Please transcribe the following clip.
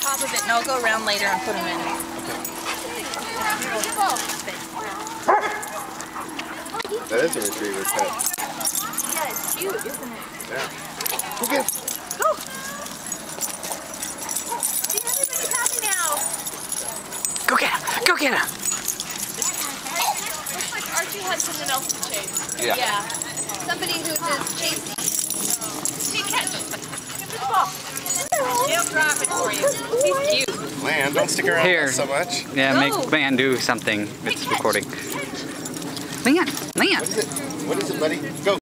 top of it and I'll go around later and put them in. That is a retriever pet. Yeah, it's cute, isn't it? Yeah. Go get Go! See, everybody's happy now. Go get him! Go get him! Looks like Archie had someone else to chase. Yeah. Yeah. Somebody who He'll drop it for you. He's cute. Man, don't stick around Here. so much. Yeah, Go. make Lan do something. It's recording. Man, man. What is it? What is it, buddy? Go.